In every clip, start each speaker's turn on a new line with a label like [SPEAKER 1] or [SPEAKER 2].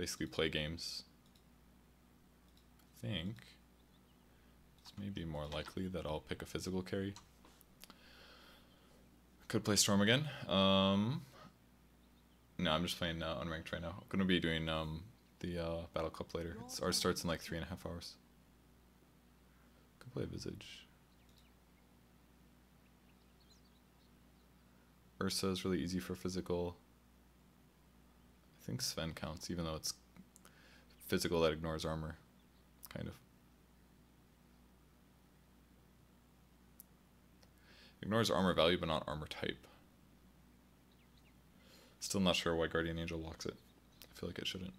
[SPEAKER 1] basically play games. I think it's maybe more likely that I'll pick a physical carry. Could play Storm again. Um, no, I'm just playing uh, unranked right now. I'm gonna be doing um, the uh, Battle Cup later. It's, ours starts in like three and a half hours. Could play Visage. Ursa is really easy for physical. I think Sven counts, even though it's physical that ignores armor, kind of. Ignores armor value, but not armor type. Still not sure why Guardian Angel locks it. I feel like it shouldn't.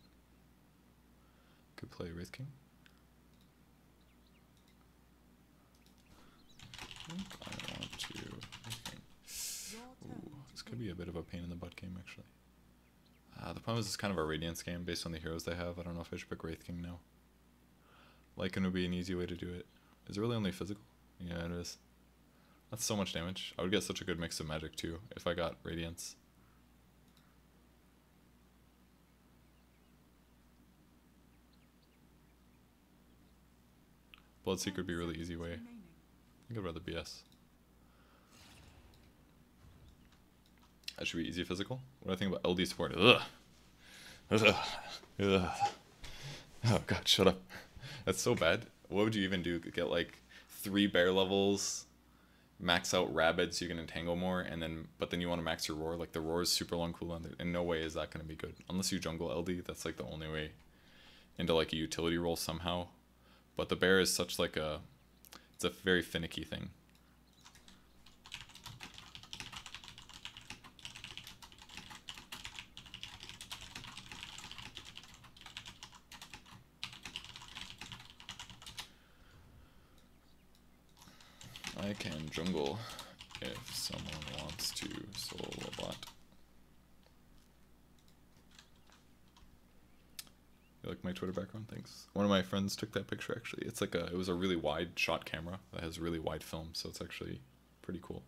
[SPEAKER 1] Could play Wraith King. I want to. Ooh, this could be a bit of a pain in the butt game, actually. Uh, the problem is it's kind of a Radiance game based on the heroes they have. I don't know if I should pick Wraith King now. Lycan would be an easy way to do it. Is it really only physical? Yeah, it is. That's so much damage. I would get such a good mix of magic too if I got Radiance. Bloodseeker would be a really easy way. I think I'd rather BS. That should be easy physical. What do I think about LD support? Ugh. Ugh. Ugh. Oh god, shut up. That's so bad. What would you even do? Get like three bear levels, max out rabid so you can entangle more, and then but then you want to max your roar. Like the roar is super long cooldown. In no way is that gonna be good. Unless you jungle LD, that's like the only way into like a utility role somehow. But the bear is such like a it's a very finicky thing. I can jungle if someone wants to solo bot. You like my Twitter background? Thanks. One of my friends took that picture actually. It's like a it was a really wide shot camera that has really wide film, so it's actually pretty cool.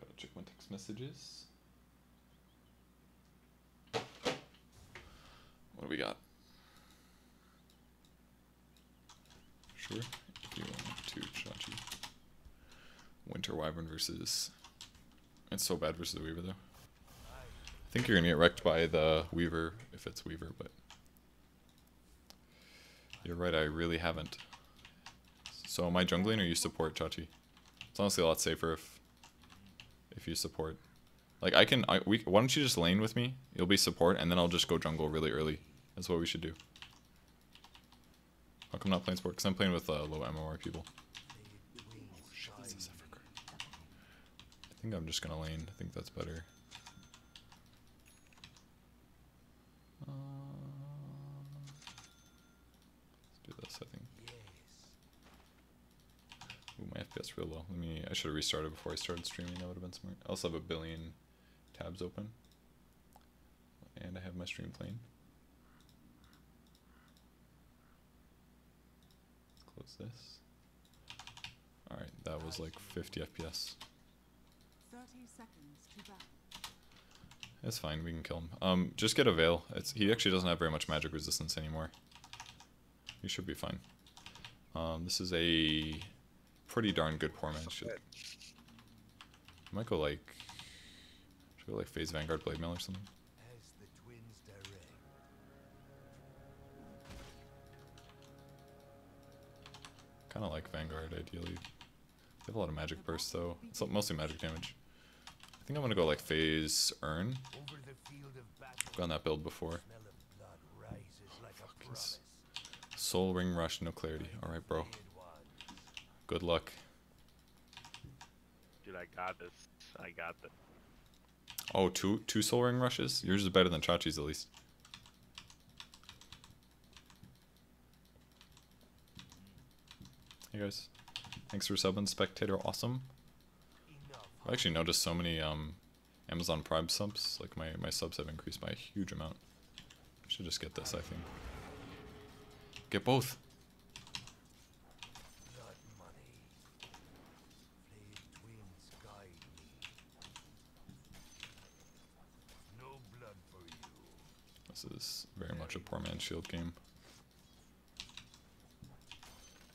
[SPEAKER 1] Gotta check my text messages. What do we got? Sure, if you want to, Chachi. Winter Wyvern versus. It's so bad versus the Weaver, though. I think you're gonna get wrecked by the Weaver if it's Weaver, but. You're right, I really haven't. So am I jungling or you support Chachi? It's honestly a lot safer if if you support. Like I can, I, we, why don't you just lane with me? You'll be support, and then I'll just go jungle really early. That's what we should do. How come I'm not playing support? Because I'm playing with uh, low MMR people. Oh shit, this is Evergreen. I think I'm just gonna lane. I think that's better. Uh, let's do this, I think. Ooh, my FPS real low. Let me. I should have restarted before I started streaming. That would have been smart. I also have a billion tabs open, and I have my stream playing. Close this. All right, that was like 50 FPS.
[SPEAKER 2] 30 seconds to back.
[SPEAKER 1] It's fine. We can kill him. Um, just get a veil. It's he actually doesn't have very much magic resistance anymore. He should be fine. Um, this is a pretty darn good poor man shield. I might go like, should go like phase vanguard blade mail or something.
[SPEAKER 3] As the twins direct.
[SPEAKER 1] Kind of like vanguard ideally. They have a lot of magic burst though. It's mostly magic damage. I think I'm gonna go like phase urn.
[SPEAKER 3] Over the field of battle.
[SPEAKER 1] I've gone that build before.
[SPEAKER 3] Smell of blood rises like a
[SPEAKER 1] Fuck,
[SPEAKER 3] promise.
[SPEAKER 1] he's- Soul ring rush, no clarity. All right, bro. Good luck.
[SPEAKER 4] Dude, I got this. I got this.
[SPEAKER 1] Oh, two two soul ring rushes. Yours is better than Chachi's at least. Hey guys, thanks for subbing, spectator. Awesome. I actually noticed so many um, Amazon Prime subs. Like my my subs have increased by a huge amount. I should just get this. I think. Get both. This is very much a poor man's shield game.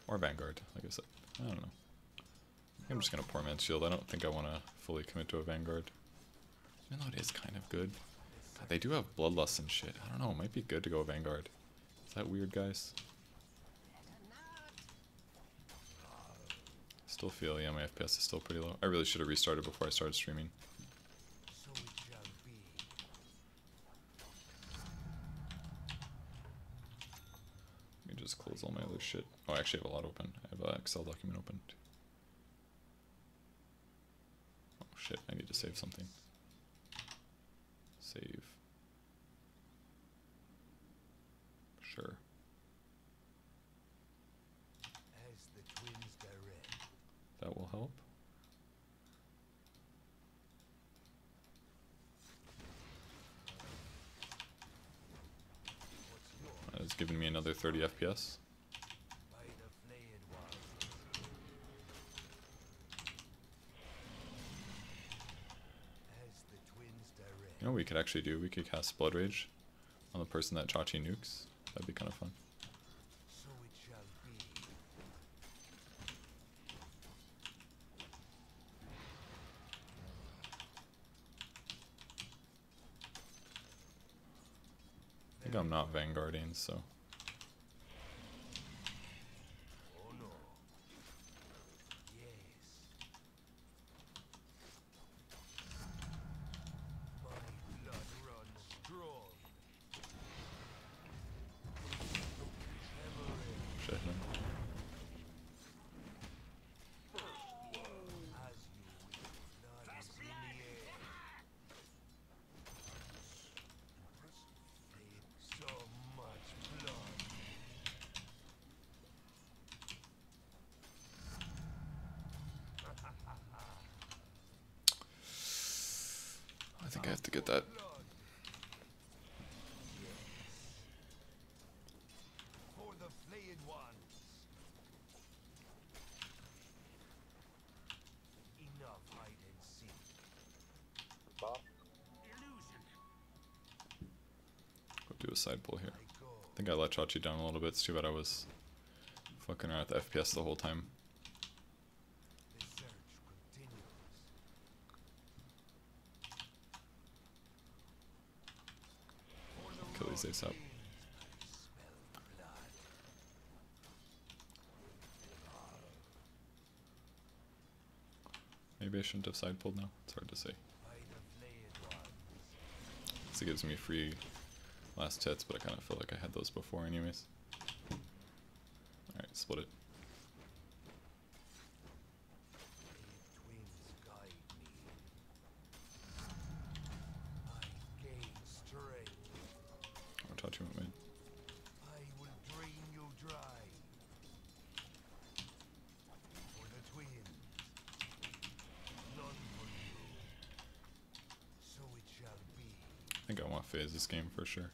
[SPEAKER 1] Or Vanguard, like I said. I don't know. I'm just gonna poor man's shield. I don't think I want to fully commit to a Vanguard. Even though it is kind of good. God, they do have Bloodlust and shit. I don't know, it might be good to go Vanguard. Is that weird, guys? Still feel, yeah, my FPS is still pretty low. I really should have restarted before I started streaming. Let me just close all my other shit. Oh, I actually have a lot open. I have an Excel document open. Oh shit, I need to save something. Save. Sure.
[SPEAKER 3] As the twins direct.
[SPEAKER 1] That will help. That has given me another 30 FPS.
[SPEAKER 3] By the flayed one. As the twins direct.
[SPEAKER 1] You know what we could actually do? We could cast Blood Rage on the person that Chachi nukes. That'd be kind of fun.
[SPEAKER 3] So it shall be.
[SPEAKER 1] I think I'm not Vanguarding, so.
[SPEAKER 3] Oh no. Yes. My blood runs strong. Ever
[SPEAKER 1] Shit, no.
[SPEAKER 3] as you will. Blood is in the air. Flayed so much blood.
[SPEAKER 1] I think I have to get that.
[SPEAKER 3] Blood. Yes. For the flayed ones. Enough hide and seek. Illusion.
[SPEAKER 1] Go do a side pull here.
[SPEAKER 3] I
[SPEAKER 1] think I let Chachi down a little bit. It's too bad I was fucking around with the FPS the whole time. Kill these ASAP. Maybe I shouldn't have side pulled now. It's hard to say.
[SPEAKER 3] By the flayed ones.
[SPEAKER 1] 'Cause it gives me free last hits, but I kind of feel like I had those before anyways. Alright, split it.
[SPEAKER 3] Flayed twins guide me. I gain strength.
[SPEAKER 1] Chachi mid.
[SPEAKER 3] I you dry. For the twins. None for you. So it shall be.
[SPEAKER 1] I think I want phase this game for sure.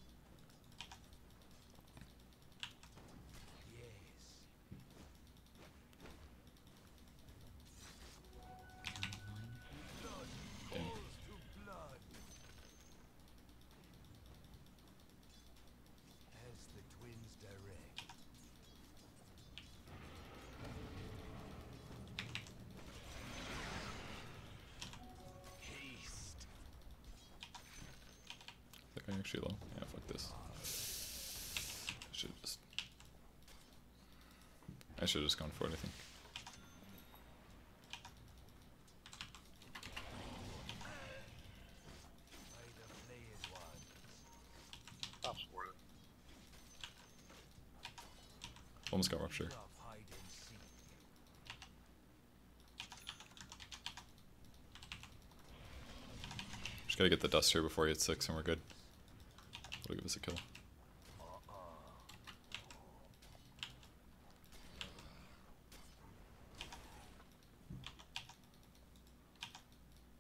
[SPEAKER 1] Should have just gone for it, I think. Almost got rupture. Just Gotta get the dust here before he hits six and we're good. That'll give us a kill.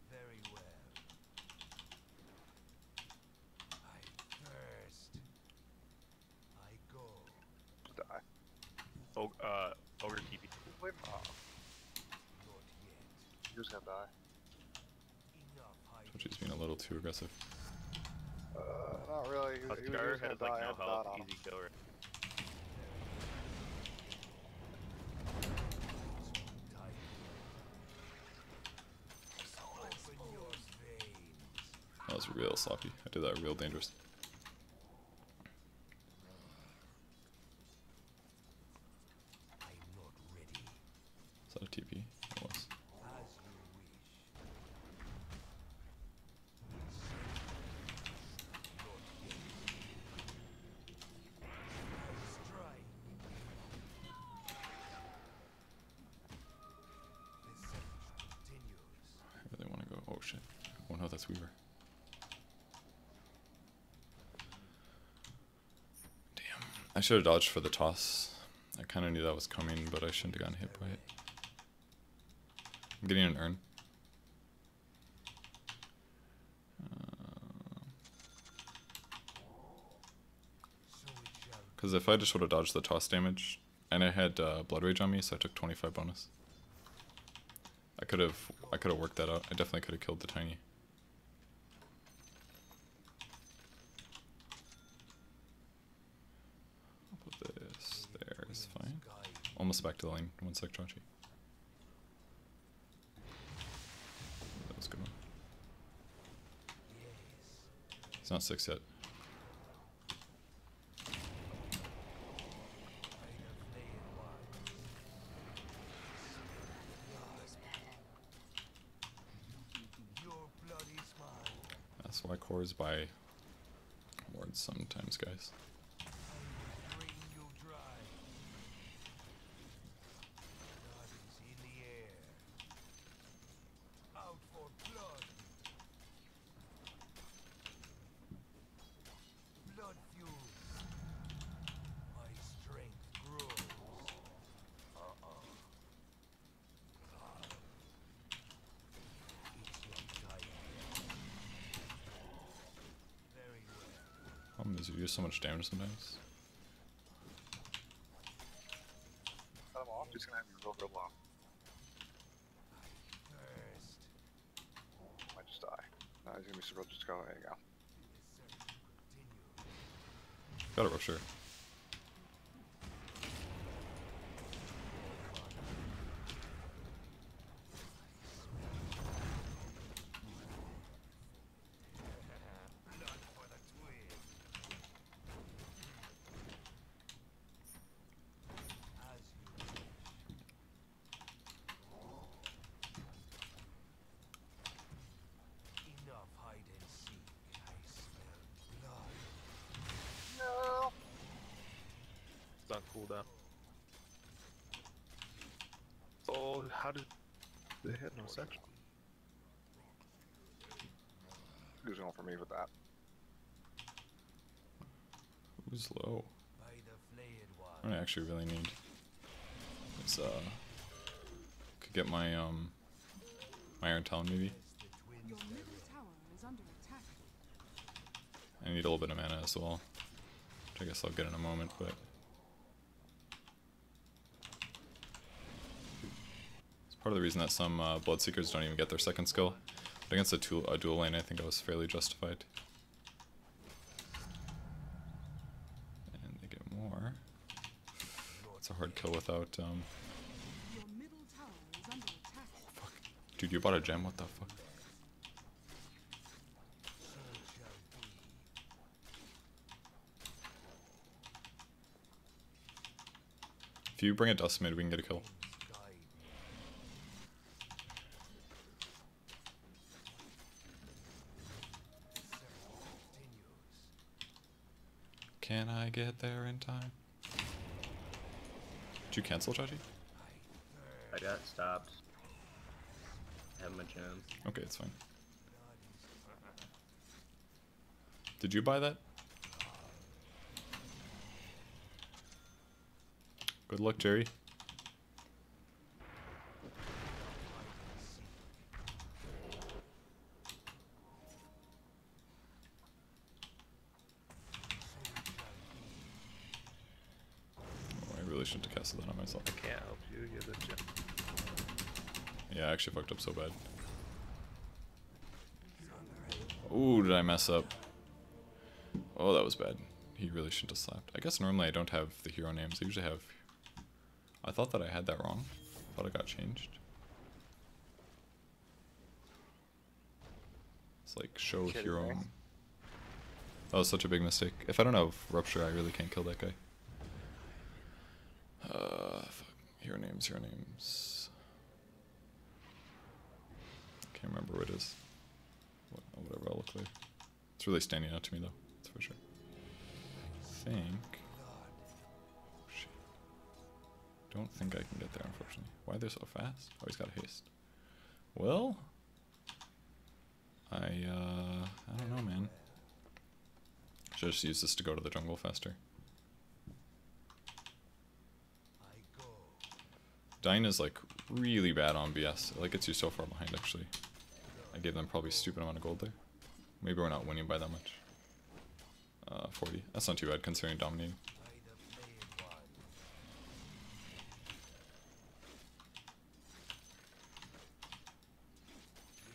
[SPEAKER 3] Very well. I thirst. I go.
[SPEAKER 4] Die. Og uh, ogre TP. Wait, oh,
[SPEAKER 3] Not yet.
[SPEAKER 4] he was gonna die.
[SPEAKER 3] Enough hiding.
[SPEAKER 1] Chachi's being a little too aggressive.
[SPEAKER 4] Uh, not really. He, was- he was
[SPEAKER 5] Huskar
[SPEAKER 4] just gonna
[SPEAKER 5] has like
[SPEAKER 4] die. I
[SPEAKER 5] no
[SPEAKER 4] had to
[SPEAKER 5] health,
[SPEAKER 4] dot on him.
[SPEAKER 5] easy killer.
[SPEAKER 3] Tight. Open your veins.
[SPEAKER 1] That I did that real dangerous.
[SPEAKER 3] I'm not ready.
[SPEAKER 1] Is that a TP? It was.
[SPEAKER 3] As you wish. Not yet. Strike. The search continues.
[SPEAKER 1] I really want to go. Oh shit. Oh no, that's Weaver. Damn. I should have dodged for the toss. I kind of knew that was coming, but I shouldn't have gotten hit by it. I'm getting an urn. Because if I just would have dodged the toss damage, and I had uh, Blood Rage on me, so I took 25 bonus. I could have, I could have worked that out. I definitely could have killed the tiny. I'll put this there. It's fine.
[SPEAKER 3] guide.
[SPEAKER 1] Almost back to the lane. One sec, Chachi. That was a good one. It's not six yet.
[SPEAKER 3] By.
[SPEAKER 1] That's why cores buy wards sometimes, guys.
[SPEAKER 3] I will drain you dry. Blood is in the air. Out for blood. Blood fuels. My strength grows. Uh-uh. It's your time. Very well.
[SPEAKER 1] Problem is you do so much damage sometimes.
[SPEAKER 4] Cut him off. Gonna have you real, real long.
[SPEAKER 3] First.
[SPEAKER 4] Might just die. No, he's gonna be super. Just go. There you go.
[SPEAKER 3] The search continues.
[SPEAKER 1] Got a rupture.
[SPEAKER 3] Blood for the twig. As you wish. Enough hide and seek. I smell blood.
[SPEAKER 4] No.
[SPEAKER 5] It's on cooldown. Oh, how did they hit no section?
[SPEAKER 4] He was going for me with that.
[SPEAKER 1] Who's low?
[SPEAKER 3] By the flayed one.
[SPEAKER 1] I actually really need is uh could get my um my Iron Talon maybe.
[SPEAKER 3] The twins
[SPEAKER 2] Your middle
[SPEAKER 3] direct.
[SPEAKER 2] tower is under attack.
[SPEAKER 1] I need a little bit of mana as well. Which I guess I'll get in a moment, but part of the reason that some uh, Bloodseekers don't even get their second skill. But against a, tool, a dual lane, I think I was fairly justified. And they get more. It's a hard kill without um. Fuck, dude, you bought a gem. What the fuck? If you bring a dust mid, we can get a kill.
[SPEAKER 3] Guide me. The search continues.
[SPEAKER 1] Can I get there in time? Did you cancel, Chachi?
[SPEAKER 3] I
[SPEAKER 5] got stopped. I have my gem.
[SPEAKER 1] Okay, it's fine. Did you buy that? Good luck, Jerry. Oh, I really shouldn't have casted that on myself.
[SPEAKER 5] I can't help you. You're the.
[SPEAKER 1] Yeah, I actually fucked up so bad. Ooh, did I mess up? Oh, that was bad. He really shouldn't have slapped. I guess normally I don't have the hero names. I usually have... I thought that I had that wrong. I thought it got changed. It's like show hero... That was such a big mistake. If I don't have Rupture, I really can't kill that guy. Uh, fuck. Hero names, hero names. Can't remember what it is. What, whatever I look like. It's really standing out to me though, that's for sure. I think. Shit. Don't think I can get there, unfortunately. Why they're so fast? Oh, he's got haste. Well, I uh, I don't know, man. Should just use this to go to the jungle faster.
[SPEAKER 3] I go.
[SPEAKER 1] Dyne is like really bad on BS. It like gets you so far behind actually. I gave them probably stupid amount of gold there. Maybe we're not winning by that much. Uh, 40. That's not too bad considering dominating.
[SPEAKER 3] By the flame one.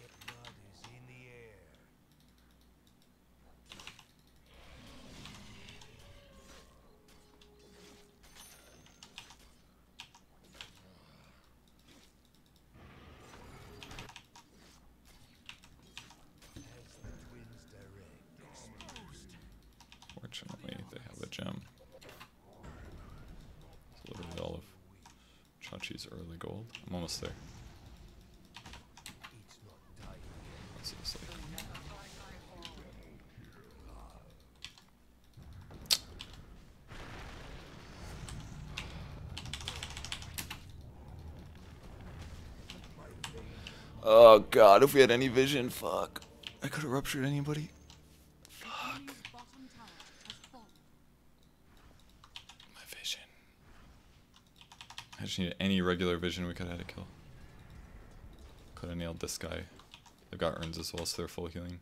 [SPEAKER 3] Yet blood is in the air. As the twins direct. Exposed.
[SPEAKER 1] Fortunately, they have a gem. It's literally all of Chachi's early gold. I'm almost there.
[SPEAKER 3] It's not dying.
[SPEAKER 1] What's this like? Oh god, if we had any vision, fuck. I could have ruptured anybody. Fuck.
[SPEAKER 2] Enemy's bottom tower has fallen.
[SPEAKER 1] My vision. I just needed any regular vision we could have had a kill. Could have nailed this guy. They've got urns as well, so they're full healing.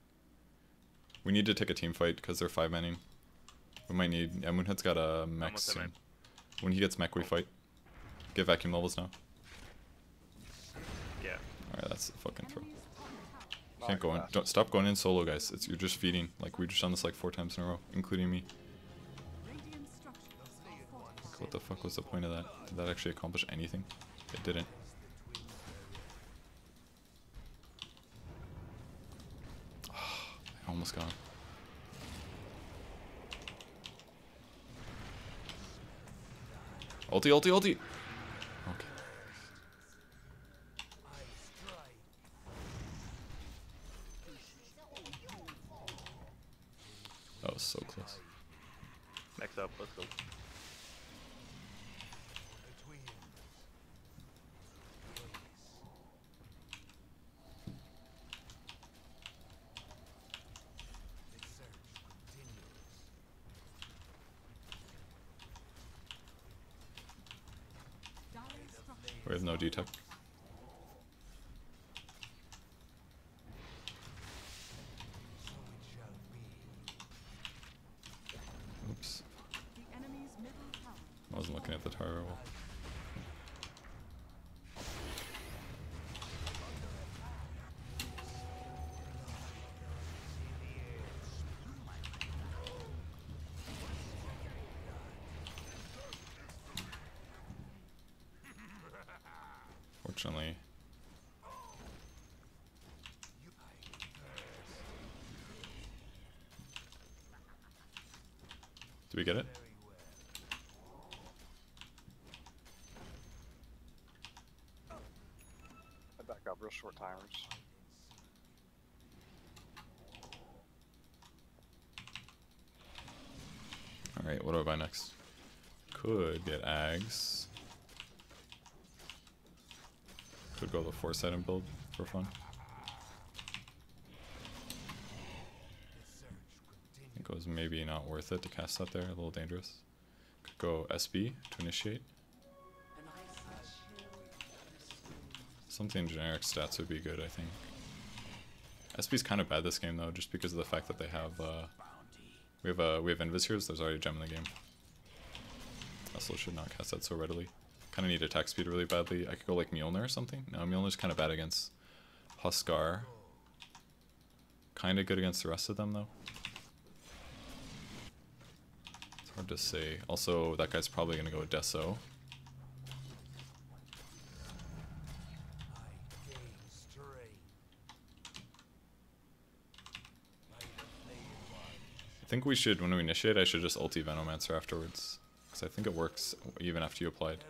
[SPEAKER 1] We need to take a team fight because they're five manning. We might need. Yeah, Moonhead's got a mech soon. When he gets mech, we fight. Get vacuum levels now.
[SPEAKER 4] Yeah.
[SPEAKER 1] That's the fucking throw.
[SPEAKER 2] Enemy's top tower
[SPEAKER 1] Can't go in. Don't stop going in solo, guys. It's you're just feeding. Like we've just done this like four times in a row, including me.
[SPEAKER 2] Radiant structures are fortified.
[SPEAKER 1] What the fuck was the point of that? Did that actually accomplish anything? It didn't. I almost got him. Ulti, ulti, ulti! Okay.
[SPEAKER 3] I strike.
[SPEAKER 1] That was so close.
[SPEAKER 4] Next up, let's go.
[SPEAKER 3] For the twins. The search continues.
[SPEAKER 2] Dire structures
[SPEAKER 1] We have no detect.
[SPEAKER 3] So it shall be.
[SPEAKER 1] Oops.
[SPEAKER 2] The enemy's middle tower
[SPEAKER 1] I wasn't looking at the tower well. Fortunately, did we get it?
[SPEAKER 3] Very well.
[SPEAKER 4] I back up real short timers.
[SPEAKER 1] Alright, what do I buy next? Could get Ags. Could go the foresight and build for fun.
[SPEAKER 3] The search continues.
[SPEAKER 1] Echo's maybe not worth it to cast that there, a little dangerous. Could go SB to initiate. Something generic stats would be good, I think. SB's kind of bad this game though, just because of the fact that they have uh, we have uh, we have Invis There's already a gem in the game. Also should not cast that so readily. Kind of need attack speed really badly. I could go like Mjolnir or something. No, Mjolnir's kind of bad against Huskar. Kind of good against the rest of them though. It's hard to say. Also, that guy's probably gonna go Deso.
[SPEAKER 3] I gain strength. By the flayed one.
[SPEAKER 1] I think we should, when we initiate, I should just ulti Venomancer afterwards. Because I think it works even after you applied.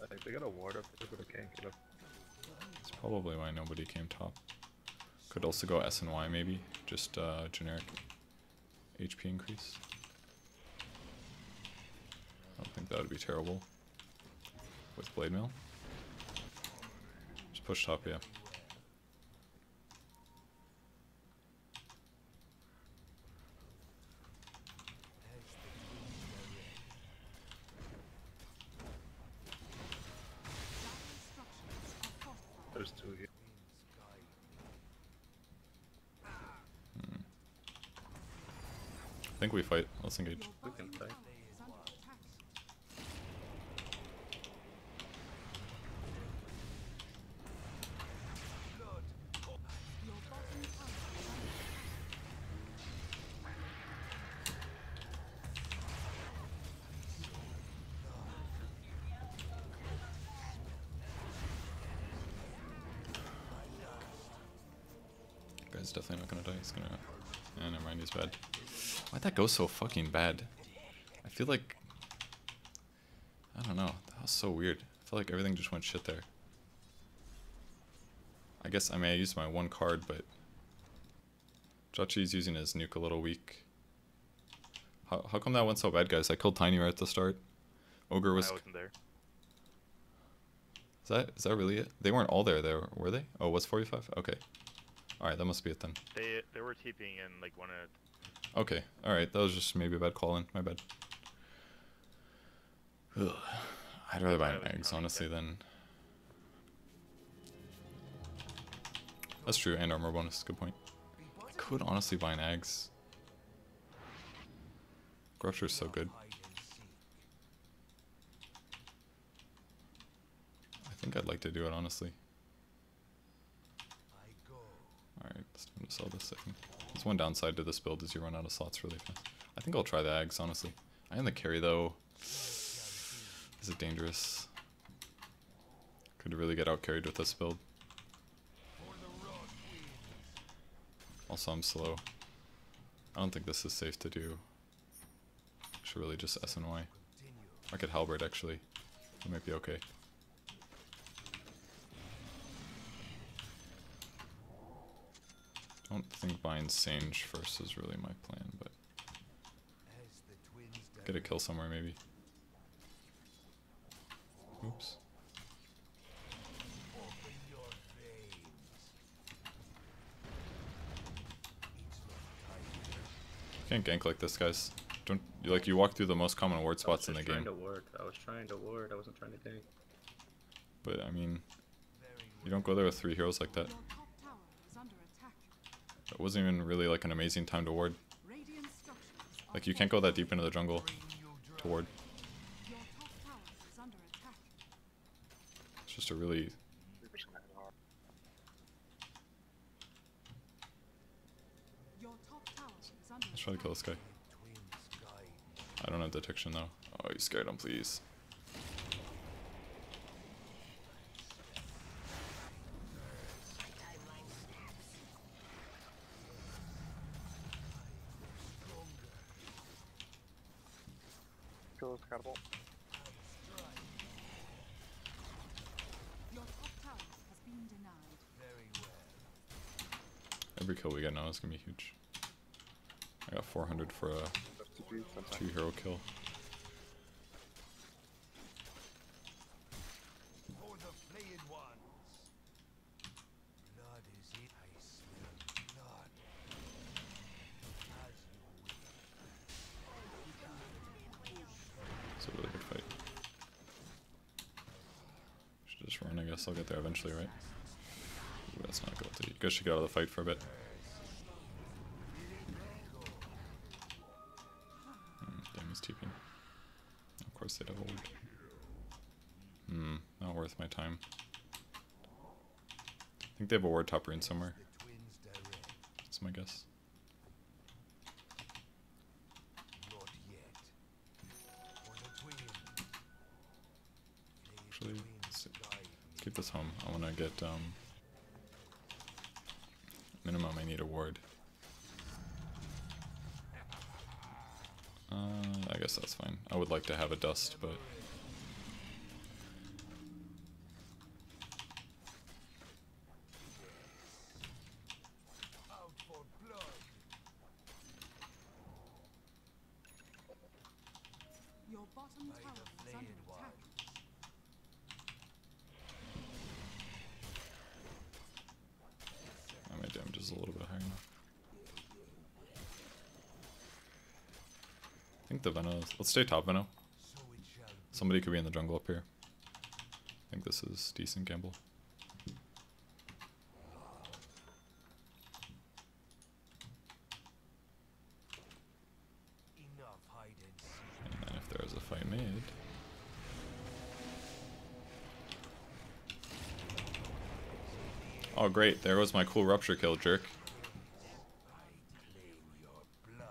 [SPEAKER 5] I think they got a ward up there, but I can't get up.
[SPEAKER 1] That's probably why nobody came top. Could also go S and Y maybe, just uh, generic HP increase. I don't think that would be terrible. With Blade Mail. Just push top, yeah.
[SPEAKER 5] There's two here.
[SPEAKER 3] Guide.
[SPEAKER 1] I think we fight. Let's engage.
[SPEAKER 5] We can fight.
[SPEAKER 2] tower is under attack.
[SPEAKER 3] Blood.
[SPEAKER 2] Your bottom tower is under
[SPEAKER 1] Guy's definitely not gonna die. He's gonna. Yeah, never mind. He's bad. Why'd that go so fucking bad? I feel like. I don't know. That was so weird. I feel like everything just went shit there. I guess I mean I used my one card, but Chachi's using his nuke a little weak. How how come that went so bad, guys? I killed Tiny right at the start. Ogre was.
[SPEAKER 4] I wasn't there.
[SPEAKER 1] Is that is that really it? They weren't all there, there were they? Oh, was forty five? Okay. All right, that must be it then.
[SPEAKER 4] They they were TPing in like one at
[SPEAKER 1] Okay, all right. That was just maybe a bad call in. My bad. Ugh. I'd rather buy an
[SPEAKER 4] Ags
[SPEAKER 1] honestly than. That's true, and armor bonus. Good point. I could honestly buy an Ags. Grufter's so good.
[SPEAKER 3] Hide and seek.
[SPEAKER 1] I think I'd like to do it honestly. Alright, to sell this thing. One downside to this build is you run out of slots really fast. I think I'll try the Ags, honestly. I am the carry though. Is it dangerous? Could really get out carried with this build. Also, I'm slow. I don't think this is safe to do. Should really just S and Y. I could halberd actually. It might be okay. I don't think buying Sange first is really my plan, but
[SPEAKER 3] As the twins
[SPEAKER 1] get a kill somewhere maybe. Oops.
[SPEAKER 3] Open your veins. It's not time.
[SPEAKER 1] Can't gank like this, guys. Don't you like you walk through the most common ward spots in the
[SPEAKER 5] I was just
[SPEAKER 1] game.
[SPEAKER 5] trying to ward. I was trying to ward. I wasn't trying to gank.
[SPEAKER 1] But I mean, you don't go there with three heroes like that.
[SPEAKER 2] Your top tower is under attack.
[SPEAKER 1] It wasn't even really like an amazing time to ward. Like you can't go that deep into the jungle to ward. It's just a really let's try to kill this guy. I don't have detection though. Oh, you scared him, please.
[SPEAKER 5] Kill this catapult.
[SPEAKER 2] Your top tower has been denied.
[SPEAKER 3] Very well.
[SPEAKER 1] Every kill we get now is gonna be huge. I got 400 for a
[SPEAKER 5] That's TP. That's
[SPEAKER 1] two
[SPEAKER 5] fine.
[SPEAKER 1] hero kill.
[SPEAKER 3] For the flayed ones. Blood is it. I smell blood.
[SPEAKER 1] guess Eventually, right? Ooh, that's not good. You guys should get out of the fight for a bit. Hmm, damn, he's TPing. Of course have ult. Hmm, not worth my time. I think they have a ward top rune somewhere.
[SPEAKER 3] The twins direct.
[SPEAKER 1] That's my guess.
[SPEAKER 3] Not yet. For the twin. Play
[SPEAKER 1] Actually,
[SPEAKER 3] twins
[SPEAKER 1] let's
[SPEAKER 3] guide me.
[SPEAKER 1] keep this home. I wanna get um minimum I need a ward. Uh I guess that's fine. I would like to have a dust, but
[SPEAKER 3] Out for blood.
[SPEAKER 2] Your bottom
[SPEAKER 3] By
[SPEAKER 2] tower
[SPEAKER 3] the
[SPEAKER 2] is under
[SPEAKER 3] flayed
[SPEAKER 2] attack.
[SPEAKER 3] one.
[SPEAKER 1] uh, my damage is a little bit higher. I think the Veno let's stay top Veno. Somebody could be in the jungle up here. I think this is decent gamble.
[SPEAKER 3] Enough hide and seek.
[SPEAKER 1] And then if there is a fight made. Oh great, there was my cool rupture kill, jerk.
[SPEAKER 3] I claim your blood.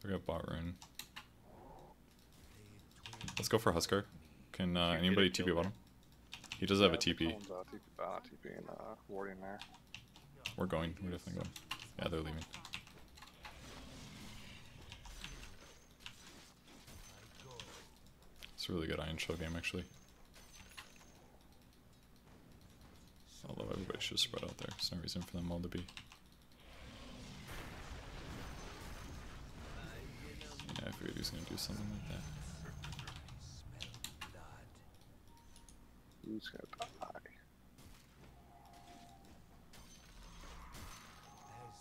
[SPEAKER 1] Forgot bot rune. Let's go for Huskar. Can uh,
[SPEAKER 4] If you get
[SPEAKER 1] anybody TP bottom? He does have a TP.
[SPEAKER 5] Uh, TP, uh, TP and there.
[SPEAKER 1] We're going. We're definitely going. Yeah, they're leaving.
[SPEAKER 3] I go.
[SPEAKER 1] It's a really good Iron Show game, actually. Although everybody should spread out there. There's no reason for them all to be. Yeah, I figured he was gonna do something like that.
[SPEAKER 5] Who's gonna die?
[SPEAKER 3] As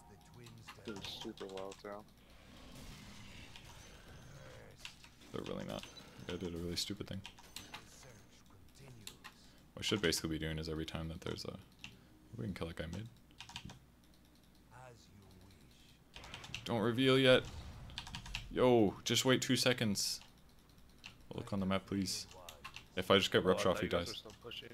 [SPEAKER 3] the
[SPEAKER 5] This is super low too.
[SPEAKER 1] They're really not. I did a really stupid thing. What I should basically be doing is every time that there's a... We can kill that guy mid. Don't reveal yet. Yo, just wait two seconds. Look on the map, please. If I just get rupture off, he dies.
[SPEAKER 5] pushing,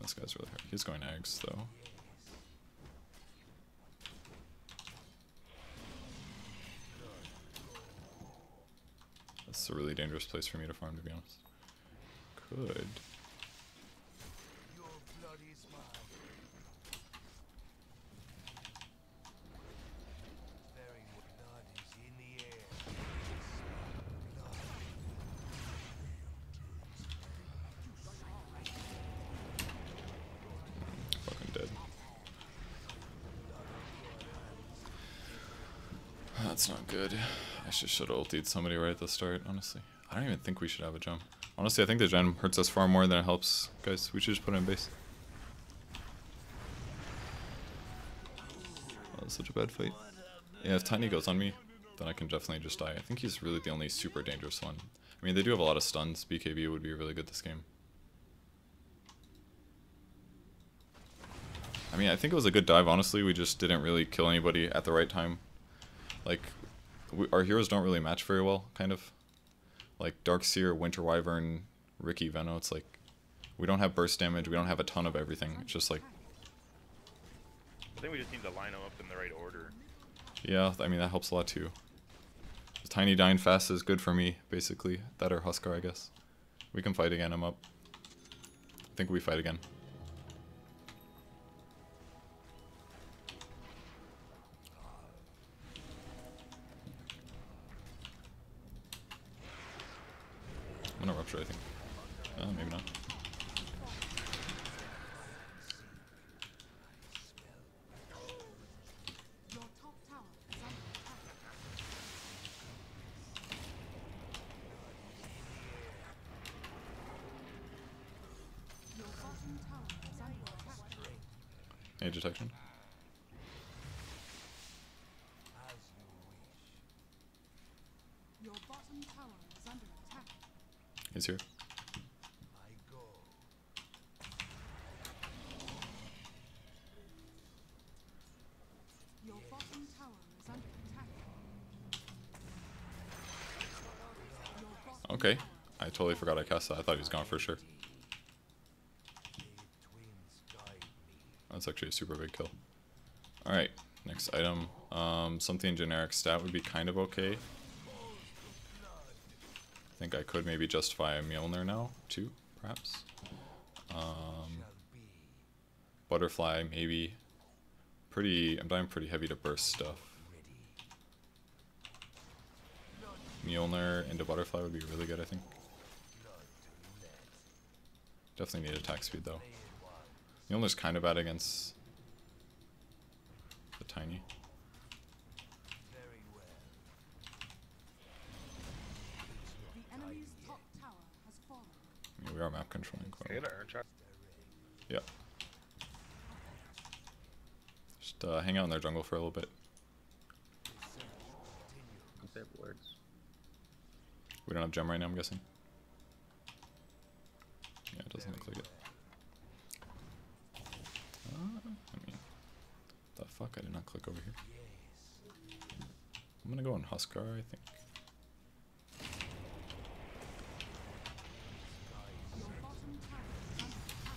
[SPEAKER 1] this guy's really hard. He's going Ags, though. That's a really dangerous place for me to farm, to be honest. Could. That's not good. I should should have ulted somebody right at the start, honestly. I don't even think we should have a gem. Honestly, I think the gem hurts us far more than it helps. Guys, we should just put in base. That was such a bad fight. Yeah, if Tiny goes on me, then I can definitely just die. I think he's really the only super dangerous one. I mean, they do have a lot of stuns. BKB would be really good this game. I mean, I think it was a good dive, honestly. We just didn't really kill anybody at the right time. Like, we, our heroes don't really match very well, kind of. Like, Darkseer, Winter Wyvern, Riki, Veno, it's like, we don't have burst damage, we don't have a ton of everything. It's just like,
[SPEAKER 4] I think we just need to line them up in the right order.
[SPEAKER 1] yeah, I mean, that helps a lot too. Tiny dying fast is good for me, basically. That or Huskar, I guess. We can fight again, I'm up. I think we fight again. I'm gonna rupture, I think. Uh, maybe not.
[SPEAKER 2] Your top tower is under attack. Your bottom tower is under attack.
[SPEAKER 1] Mage detection.
[SPEAKER 3] As you wish.
[SPEAKER 2] Your bottom tower is under attack.
[SPEAKER 1] He's here.
[SPEAKER 3] I go.
[SPEAKER 2] Your bottom tower is under attack. Your bottom
[SPEAKER 1] Okay.
[SPEAKER 2] tower
[SPEAKER 1] I totally forgot I cast that. I thought he was gone for sure. That's actually a super big kill. Alright, next item. Um, something generic stat would be kind of okay. I think I could maybe justify a Mjolnir now, too, perhaps. Um, butterfly, maybe. Pretty, I'm dying pretty heavy to burst stuff. Mjolnir into butterfly would be really good, I think. Definitely need attack speed though. Mjolnir's kind of bad against the tiny.
[SPEAKER 3] Very well.
[SPEAKER 2] The enemy's top tower has fallen.
[SPEAKER 1] I mean, we are map controlling quite a
[SPEAKER 5] Hey
[SPEAKER 1] lot.
[SPEAKER 5] there, Chuck.
[SPEAKER 1] Yeah. Just uh, hang out in their jungle for a little bit.
[SPEAKER 6] They have words.
[SPEAKER 1] We don't have gem right now, I'm guessing. It doesn't look like it. Uh, I mean, the fuck? I did not click over here. I'm gonna go on Huskar, I think.
[SPEAKER 2] Your bottom tower is under attack.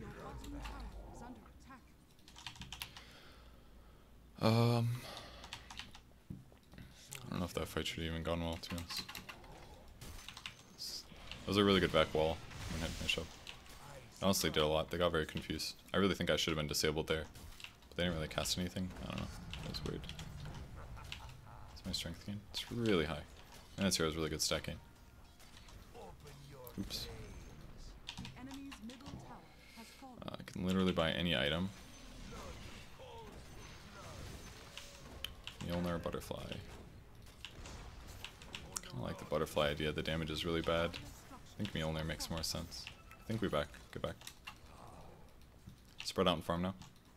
[SPEAKER 2] Your bottom tower is under attack.
[SPEAKER 1] Um, I don't know if that fight should have even gone well, to be honest. That was a really good back wall when up. Honestly did a lot. They got very confused. I really think I should have been disabled there. But they didn't really cast anything. I don't know. It was weird. It's my strength gain. It's really high. And hero is really good stacking. Oops. Uh, I can literally buy any item. Mjolnir butterfly. Kinda like the butterfly idea, the damage is really bad. I think Mjolnir makes more sense. I think we back. Get back. Spread out and farm now.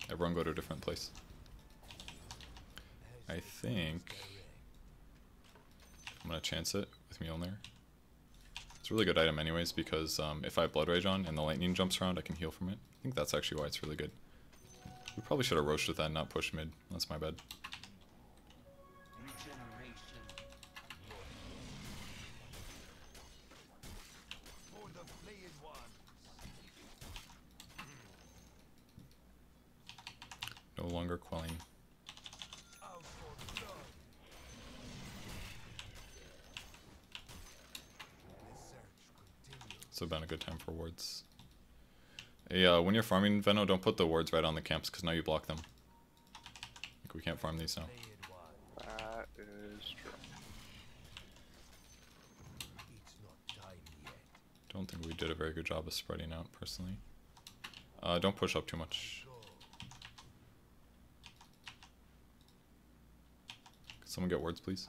[SPEAKER 1] Everyone go to a different place. I think I'm gonna chance it with Mjolnir. It's a really good item anyways because um, if I have Blood Rage on and the lightning jumps around, I can heal from it. I think that's actually why it's really good. We probably should have with that and not pushed mid. That's my bad. Quelling.
[SPEAKER 3] Out for blood. The search continues.
[SPEAKER 1] So been a good time for wards. Hey, uh, when you're farming Veno, don't put the wards right on the camps because now you block them. Like we can't farm these now.
[SPEAKER 5] That is true.
[SPEAKER 3] It's not time yet.
[SPEAKER 1] Don't think we did a very good job of spreading out personally. Uh, don't push up too much.
[SPEAKER 3] Go.
[SPEAKER 1] Could someone get wards, please?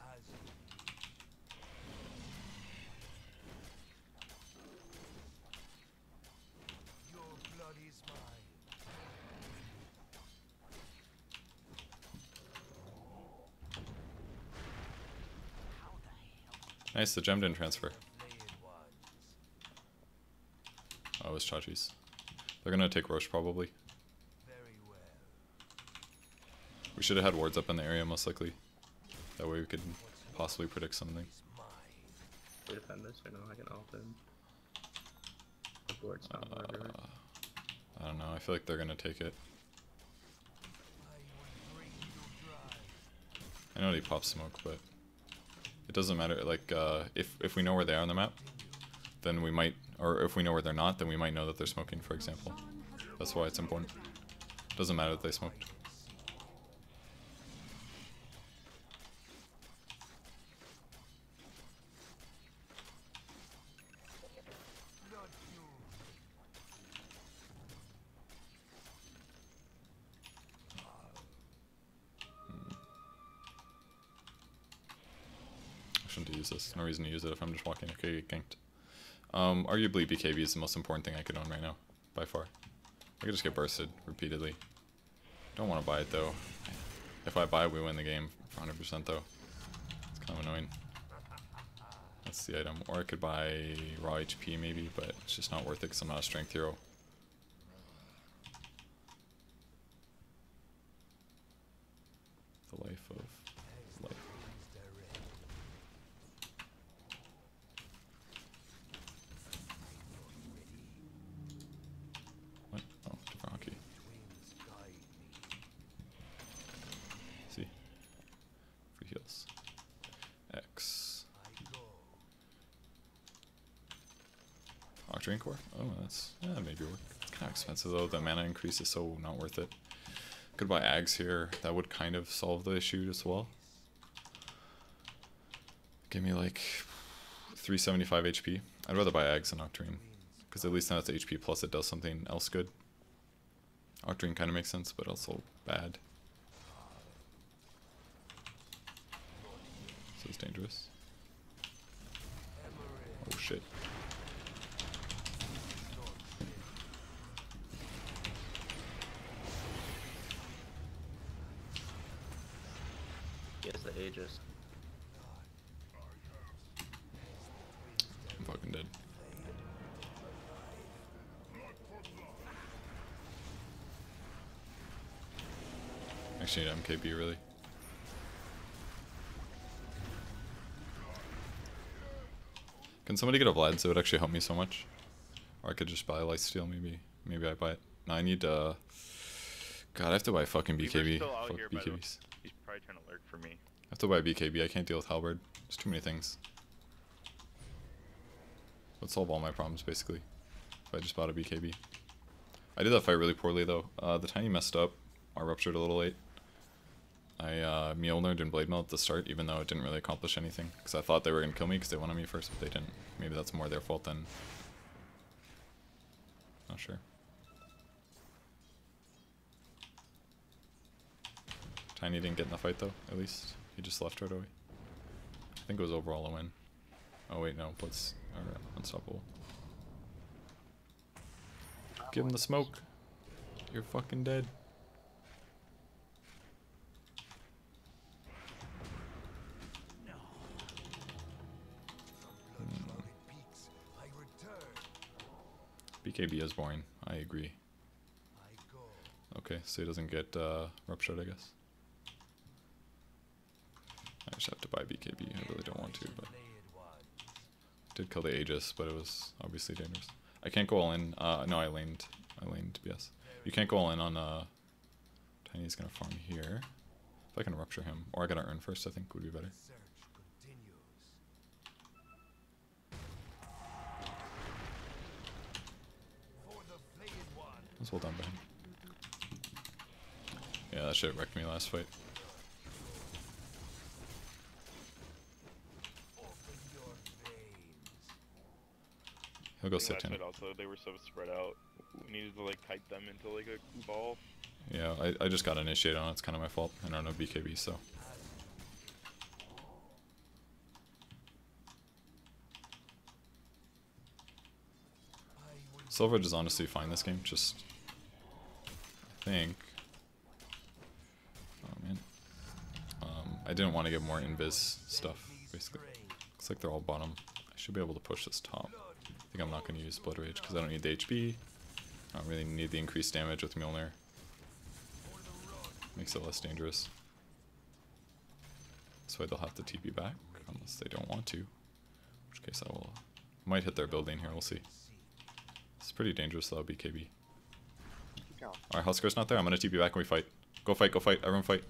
[SPEAKER 1] Nice, the gem didn't transfer. Oh, it was Chachi's. They're gonna take Rosh probably. We should have had wards up in the area most likely. That way we could possibly predict something.
[SPEAKER 3] Is mine.
[SPEAKER 6] We defend this or no? I can ult in. The board's not
[SPEAKER 1] Uh. I don't know. I feel like they're gonna take it.
[SPEAKER 3] I will bring you dry.
[SPEAKER 1] I know they pop smoke, but it doesn't matter. Like, uh, if if we know where they are on the map, then we might, or if we know where they're not, then we might know that they're smoking, for example. That's why it's important. Doesn't matter that they smoked. option to use this. No reason to use it if I'm just walking. Okay, get ganked. Um, arguably BKB is the most important thing I could own right now, by far. I could just get bursted repeatedly. Don't want to buy it though. If I buy it, we win the game 100% though. It's kind of annoying. That's the item. Or I could buy raw HP maybe, but it's just not worth it because I'm not a strength hero. The life of life. What? Oh, different hockey. See? Free heals. X. Octarine core? Oh, that's yeah, maybe work. It's kind of expensive though. The mana increase is so not worth it. Could buy Ags here. That would kind of solve the issue as well. Give me like 375 HP. I'd rather buy Ags than Octarine. Because at least now it's HP plus it does something else good. Octarine kind of makes sense, but also bad. So it's dangerous. Oh shit.
[SPEAKER 6] He has the Aegis.
[SPEAKER 1] I'm fucking dead. Actually, need MKB really. Can somebody get a Vlad so It would actually help me so much. Or I could just buy Light Steel maybe. Maybe I buy it. No, I need uh God, I have to buy fucking BKB.
[SPEAKER 4] still out
[SPEAKER 1] Fuck
[SPEAKER 4] here, by the way.
[SPEAKER 1] BKBs.
[SPEAKER 4] He's probably trying to lurk for me.
[SPEAKER 1] Have to buy BKB. I can't deal with Halberd. There's too many things. Would solve all my problems basically. If I just bought a BKB. I did that fight really poorly though. Uh, the tiny messed up. I ruptured a little late. I uh, Mjolnired and Blade Mail at the start, even though it didn't really accomplish anything. Because I thought they were gonna kill me because they wanted me first, but they didn't. Maybe that's more their fault than. Not sure. Tiny didn't get in the fight though, at least. He just left right away. I think it was overall a win. Oh wait, no, Blitz are unstoppable. Give him the smoke. You're fucking dead. BKB is boring. I agree. Okay, so he doesn't get uh, ruptured, I guess. I just have to buy BKB. I really don't want to, but did kill the Aegis, but it was obviously dangerous. I can't go all in. Uh, no, I laned. I laned BS. You can't go all in on. Uh, Tiny's gonna farm here. If I can rupture him, or I gotta urn first, I think would be better. That's well done by him. Yeah, that shit wrecked me last fight. He'll go sit in.
[SPEAKER 4] also, they were so spread out. We needed to like type them into like a ball.
[SPEAKER 1] Yeah, I, I just got initiated on it. It's kind of my fault. I don't know BKB, so. Silver is honestly fine this game. Just, I think. Oh man. Um, I didn't want to get more invis stuff. Basically, looks like they're all bottom. I should be able to push this top. Think I'm not going to use Blood Rage because I don't need the HP. I don't really need the increased damage with Mjolnir. Makes it less dangerous. This way they'll have to TP back, unless they don't want to. In which case I will... Might hit their building here, we'll see. It's pretty dangerous though, BKB. Alright, Huskar's not there, I'm gonna TP back and we fight. Go fight, go fight, everyone fight.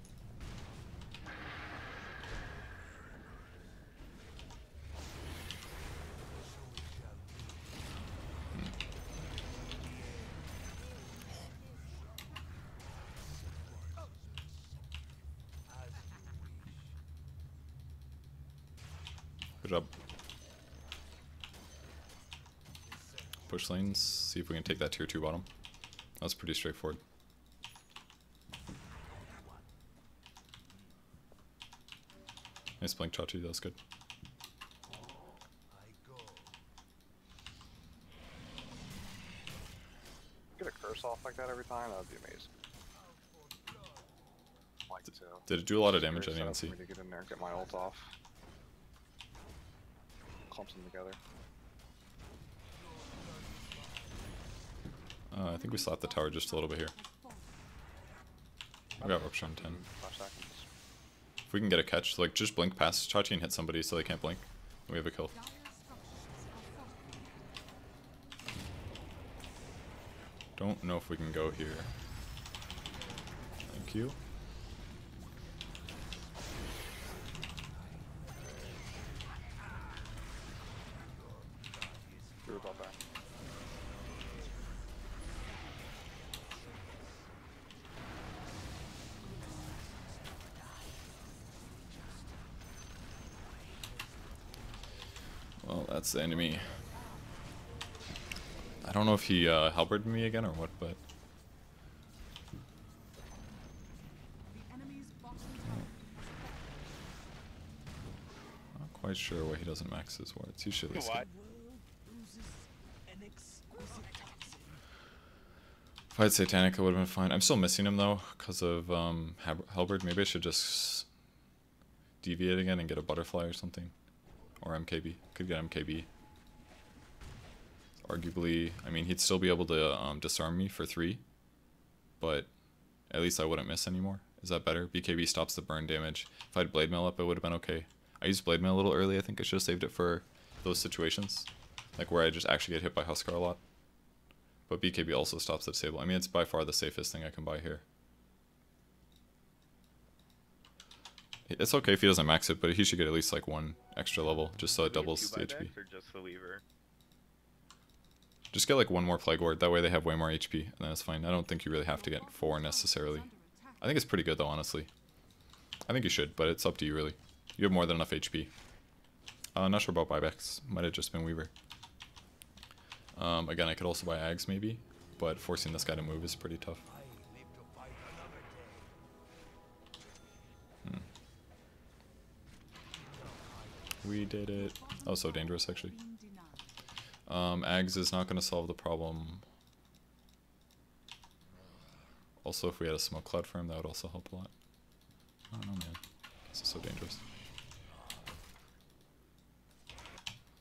[SPEAKER 1] if we can take that tier 2 bottom. That's pretty straightforward. Nice blank Chachi, that's good.
[SPEAKER 4] Get a curse off like that every time, that would be amazing. Like
[SPEAKER 1] Did it do a lot of damage? I didn't even see.
[SPEAKER 4] Get in there, get my ult off. Clumps them together.
[SPEAKER 1] Uh, I think we slapped the tower just a little bit here. We got rupture on 10. If we can get a catch, like just blink past Chachi and hit somebody so they can't blink, we have a kill. Don't know if we can go here. Thank you.
[SPEAKER 4] We were about that.
[SPEAKER 1] Well, that's the enemy. I don't know if he uh, halberded me again or what, but
[SPEAKER 2] The enemy's bottom tower
[SPEAKER 1] I'm not quite sure why he doesn't max his wards. He should at least get- If I had Satanic, it would have been fine. I'm still missing him though, because of um, Halberd. Maybe I should just deviate again and get a butterfly or something. Or MKB. Could get MKB. Arguably, I mean, he'd still be able to um, disarm me for three, but at least I wouldn't miss anymore. Is that better? BKB stops the burn damage. If I had Blade Mail up, it would have been okay. I used Blade Mail a little early. I think I should have saved it for those situations, like where I just actually get hit by Huskar a lot. But BKB also stops the disable. I mean, it's by far the safest thing I can buy here. It's okay if he doesn't max it, but he should get at least like one extra level, just so it
[SPEAKER 5] Do we get
[SPEAKER 1] doubles the HP.
[SPEAKER 5] Just the lever.
[SPEAKER 1] Just get like one more Plague Ward, that way they have way more HP, and then it's fine. I don't think you really have to get four necessarily. I think it's pretty good though, honestly. I think you should, but it's up to you really. You have more than enough HP. Uh, not sure about buybacks. Might have just been Weaver. Um, again, I could also buy Ags maybe, but forcing this guy to move is pretty tough. We did it. Oh, so dangerous actually. Um, Ags is not going to solve the problem. Also, if we had a smoke cloud for him, that would also help a lot. I don't know, man. This is so dangerous.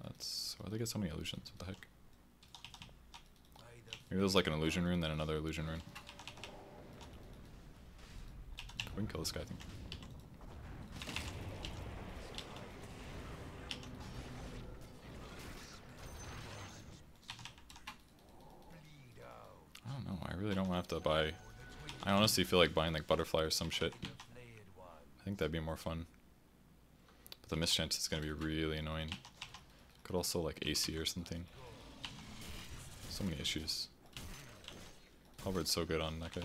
[SPEAKER 1] That's why they get so many illusions. What the heck? Maybe there's like an illusion rune, then another illusion rune. We can kill this guy, I think.
[SPEAKER 3] Bleed out.
[SPEAKER 1] I don't know. I really don't have to buy. I honestly feel like buying like butterfly or some shit. I think that'd be more fun. But the mischance is gonna be really annoying. Could also like AC or something. So many issues. Halberd's so good on that guy.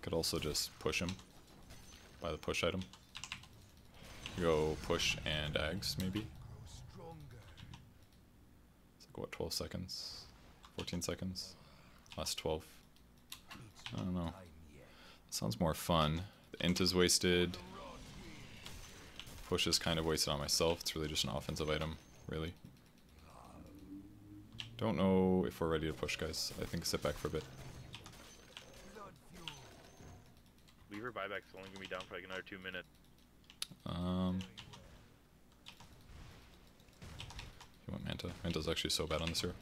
[SPEAKER 1] Could also just push him. Buy the push item. Go push and Ags maybe.
[SPEAKER 3] Grow stronger.
[SPEAKER 1] It's like what, 12 seconds? 14 seconds? Last 12. I don't know. Sounds more fun. The int is wasted. Push is kind of wasted on myself. It's really just an offensive item, really. Don't know if we're ready to push, guys. I think sit back for a bit.
[SPEAKER 5] Lever buyback's only gonna be down for like another two minutes.
[SPEAKER 1] Um, you want Manta? Manta's actually so bad on this hero.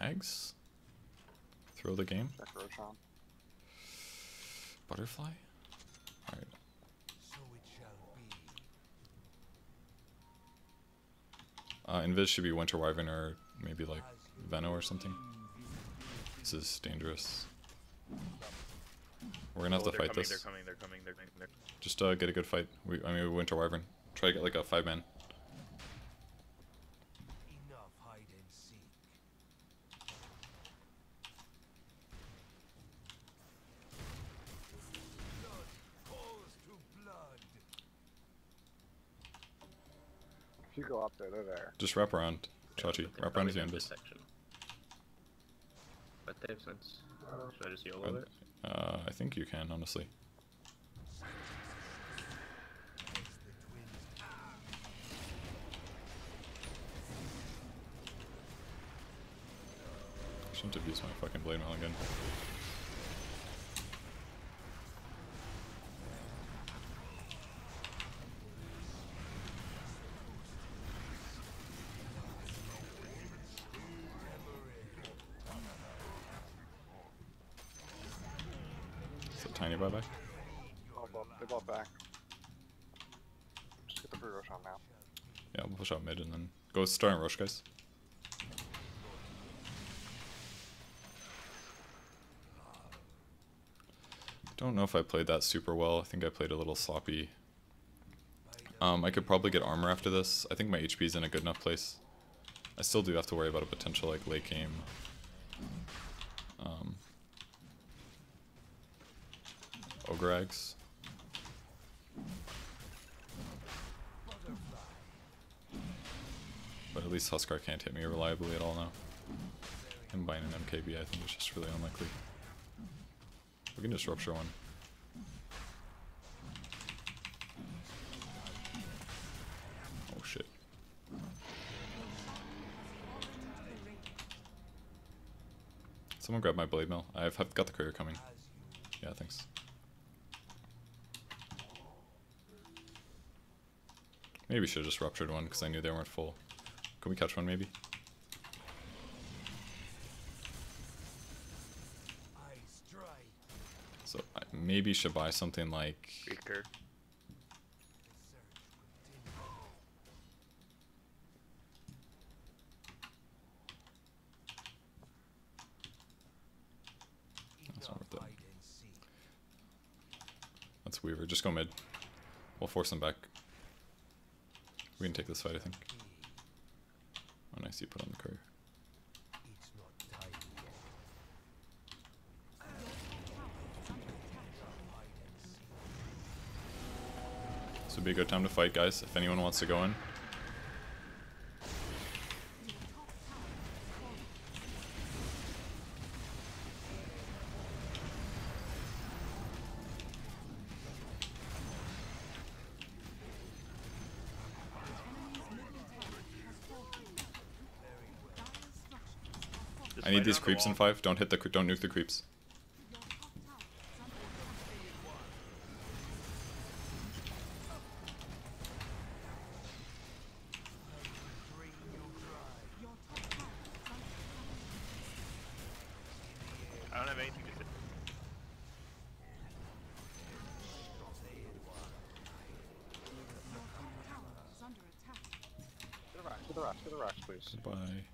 [SPEAKER 1] Ags? Throw the game? Butterfly? Alright.
[SPEAKER 3] so it shall be.
[SPEAKER 1] Uh, Invis should be Winter Wyvern or maybe like Veno or something. This is dangerous. We're gonna have
[SPEAKER 5] Oh,
[SPEAKER 1] to fight
[SPEAKER 5] coming,
[SPEAKER 1] this.
[SPEAKER 5] They're coming. They're coming. They're coming. They're
[SPEAKER 1] Just uh, get a good fight. We, I mean, we Winter Wyvern. Try to get like a five man.
[SPEAKER 3] Enough hide and seek. Blood calls to blood.
[SPEAKER 4] If you go up there, they're there.
[SPEAKER 1] Just wrap around. Chachi,
[SPEAKER 6] They
[SPEAKER 1] wrap around
[SPEAKER 6] probably
[SPEAKER 1] the
[SPEAKER 6] have this
[SPEAKER 1] Invis.
[SPEAKER 6] section. But they have sense. Should I just YOLO
[SPEAKER 1] Uh,
[SPEAKER 6] it?
[SPEAKER 1] Uh, I think you can, honestly. Shouldn't have used my fucking blade mail again. Tiny buyback.
[SPEAKER 5] Oh, they bought back. Just get the free rush on now.
[SPEAKER 1] Yeah, we'll push out mid and then go start and rush, guys. Don't know if I played that super well. I think I played a little sloppy. Um, I could probably get armor after this. I think my HP is in a good enough place. I still do have to worry about a potential like late game. Um, Ogre eggs. But at least Huskar can't hit me reliably at all now. Him buying an MKB I think is just really unlikely. We can just rupture one. Oh shit. Someone grab my blade mail. I've got the courier coming. Yeah, thanks. Maybe should have just ruptured one because I knew they weren't full. Can we catch one maybe? So I maybe should buy something like
[SPEAKER 5] Beaker.
[SPEAKER 1] That's not worth it.
[SPEAKER 3] Hide and seek.
[SPEAKER 1] That's Weaver. Just go mid. We'll force them back. We can take this fight, I think. Oh, nice. You put on the courier. This would be a good time to fight, guys. If anyone wants to go in.
[SPEAKER 4] Just
[SPEAKER 1] I need
[SPEAKER 4] fight
[SPEAKER 1] these
[SPEAKER 4] around the
[SPEAKER 1] creeps in five. Don't hit the. cre- Don't nuke the creeps.
[SPEAKER 4] I don't have anything to say.
[SPEAKER 2] is under attack.
[SPEAKER 5] Get the rocks, get the rocks, get the rocks, please.
[SPEAKER 1] Goodbye.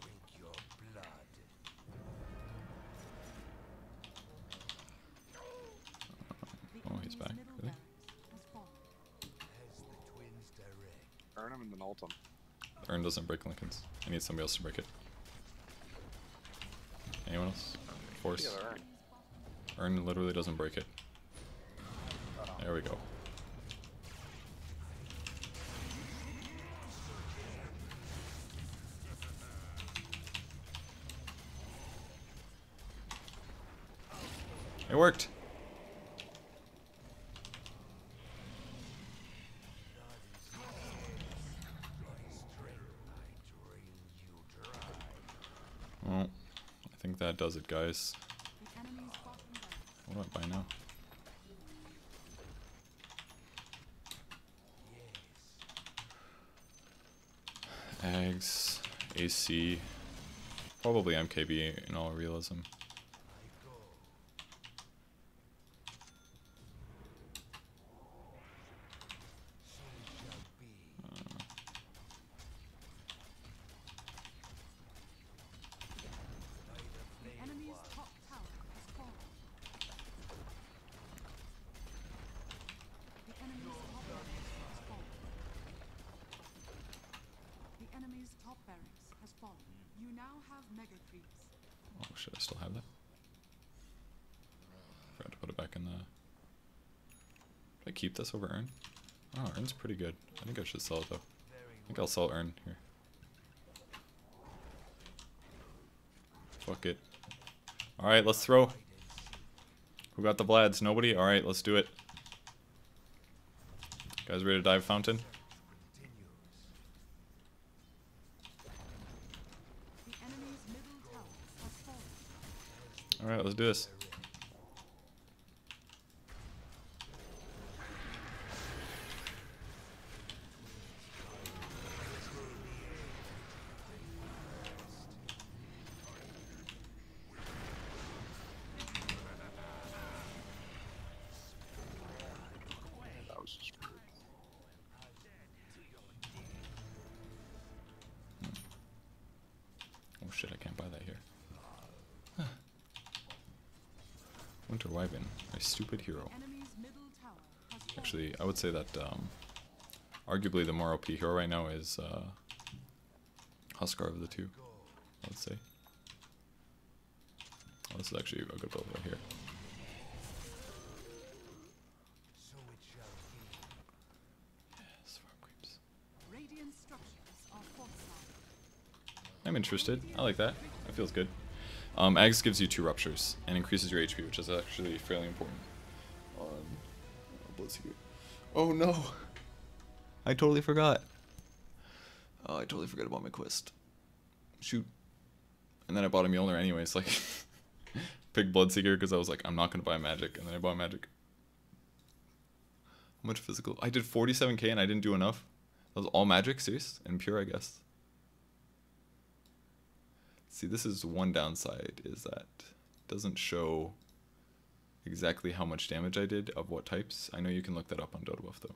[SPEAKER 3] Drink your blood.
[SPEAKER 2] The
[SPEAKER 1] Oh, he's
[SPEAKER 2] enemy's
[SPEAKER 1] back.
[SPEAKER 2] middle
[SPEAKER 1] Really?
[SPEAKER 2] barracks has fallen.
[SPEAKER 3] As the twins direct.
[SPEAKER 5] Urn him and then ult him.
[SPEAKER 1] Urn doesn't break Linken's. I need somebody else to break it. Anyone else? Force.
[SPEAKER 5] Earn.
[SPEAKER 1] Urn literally doesn't break it. There we go. It worked. Well, I think does it, guys. What do I buy now? Ags, AC, probably MKB in all realism.
[SPEAKER 2] The enemy's top tower has fallen. The enemy's top barracks has fallen. The enemy's top barracks has fallen. You now have mega creeps.
[SPEAKER 1] Oh, should I still have that? Forgot to put it back in the. Should I keep this over Urn? Oh, Urn's pretty good. I think I should sell it though. I think I'll sell Earn here. Fuck it. Alright, let's throw. Who got the Vlads? Nobody? Alright, let's do it. Guys ready to dive fountain? Alright, let's do this.
[SPEAKER 5] That was just rude.
[SPEAKER 1] Oh shit, I can't buy that here. Winter Wyvern, a stupid hero.
[SPEAKER 2] Enemy's middle tower has fallen.
[SPEAKER 1] Actually, I would say that um, arguably the more OP hero right now is uh, Huskar of the two. I would say. Oh, this is actually a good build right here.
[SPEAKER 3] So it shall be.
[SPEAKER 1] Yes, farm creeps.
[SPEAKER 2] Radiant structures are fortified.
[SPEAKER 1] I'm interested. I like that. That feels good. Um, Ags gives you two ruptures and increases your HP, which is actually fairly important. On uh, Bloodseeker. Oh no! I totally forgot. Oh, I totally forgot about my quest. Shoot. And then I bought a Mjolnir anyways, like pick Bloodseeker because I was like, I'm not gonna buy magic, and then I bought magic. How much physical? I did 47k and I didn't do enough. That was all magic, serious and pure, I guess. See, this is one downside is that it doesn't show exactly how much damage I did of what types. I know you can look that up on Dotabuff though.